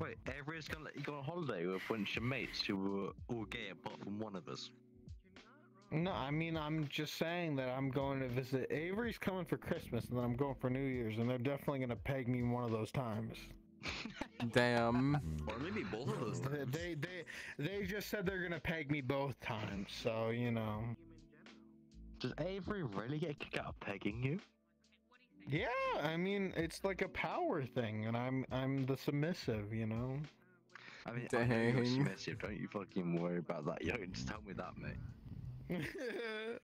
Wait, Avery's gonna let you go on holiday with a bunch of mates who were all gay apart from one of us. No, I mean I'm just saying that I'm going to visit. Avery's coming for Christmas, and then I'm going for New Year's, and they're definitely gonna peg me one of those times. Damn. Or maybe both of those. They they they, they just said they're gonna peg me both times, so you know. Does Avery really get a kick out of pegging you? Yeah, I mean it's like a power thing, and I'm I'm the submissive, you know. I mean, I know you're submissive. Don't you fucking worry about that. Yo, just tell me that, mate.